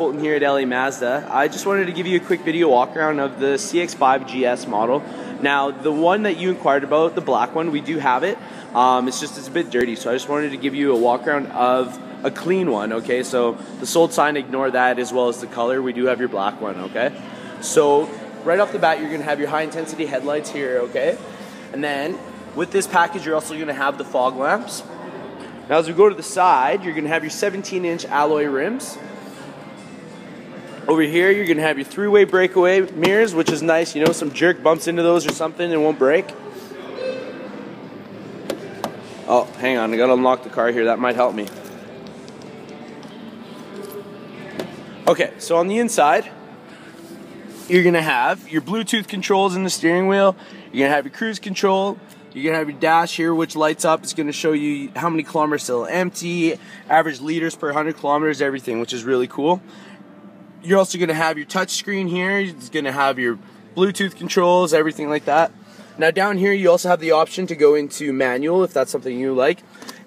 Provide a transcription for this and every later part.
Colton here at LA Mazda. I just wanted to give you a quick video walk around of the CX-5 GS model. Now, the one that you inquired about, the black one, we do have it. Um, it's just it's a bit dirty, so I just wanted to give you a walk around of a clean one. Okay, so the sold sign, ignore that as well as the color. We do have your black one. Okay, so right off the bat, you're gonna have your high intensity headlights here. Okay, and then with this package, you're also gonna have the fog lamps. Now as we go to the side, you're gonna have your 17 inch alloy rims. Over here, you're gonna have your three-way breakaway mirrors, which is nice. You know, some jerk bumps into those or something, it won't break. Oh, hang on, I gotta unlock the car here. That might help me. Okay, so on the inside, you're gonna have your Bluetooth controls in the steering wheel. You're gonna have your cruise control. You're gonna have your dash here, which lights up. It's gonna show you how many kilometers still empty, average liters per 100 kilometers, everything, which is really cool. You're also gonna have your touch screen here. It's gonna have your Bluetooth controls, everything like that. Now down here, you also have the option to go into manual if that's something you like.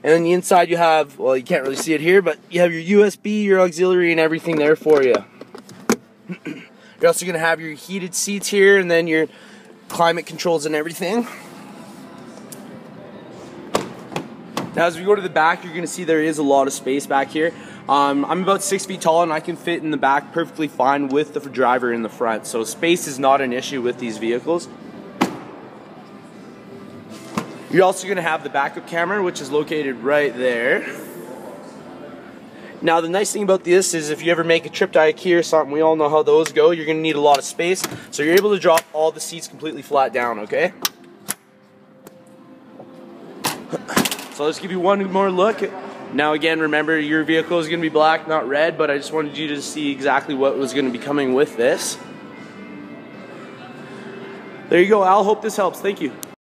And on the inside, you have, well, you can't really see it here, but you have your USB, your auxiliary, and everything there for you. You're also gonna have your heated seats here, and then your climate controls and everything. Now as we go to the back, you're gonna see there is a lot of space back here. Um, I'm about six feet tall and I can fit in the back perfectly fine with the driver in the front. So space is not an issue with these vehicles. You're also gonna have the backup camera, which is located right there. Now the nice thing about this is if you ever make a trip to Ikea or something, we all know how those go, you're gonna need a lot of space. So you're able to drop all the seats completely flat down, okay? So let's give you one more look. Now again, remember your vehicle is going to be black, not red, but I just wanted you to see exactly what was going to be coming with this. There you go, Al. Hope this helps. Thank you.